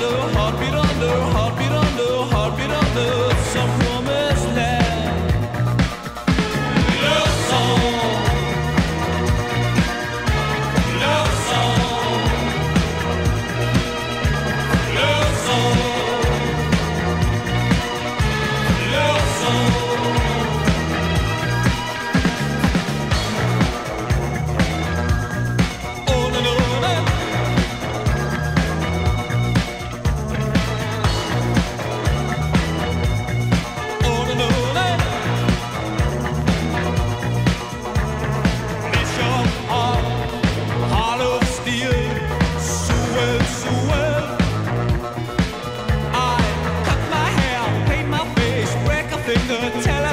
under, heartbeat under, heartbeat under, heartbeat under some promised land. Love song, love song, love song, love song. something to tell